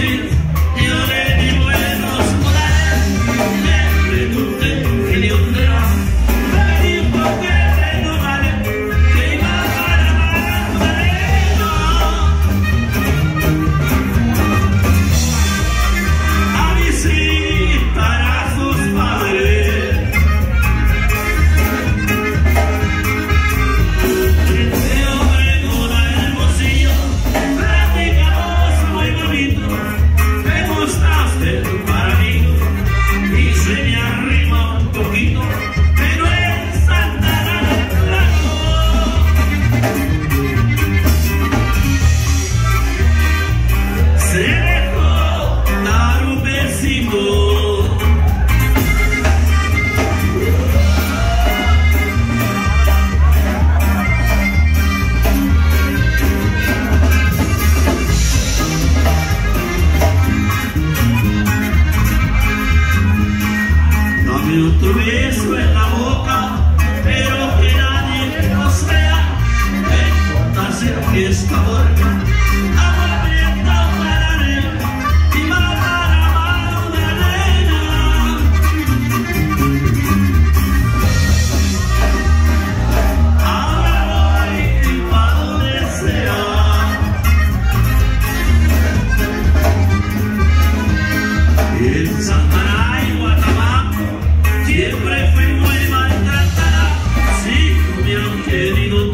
Jesus. Es por acá, agua abierta para él, y mal para la mano de él. Ahora voy, el padre de Seón. El Samara y Guatemala, siempre fue muy maltratada, si hubieran querido...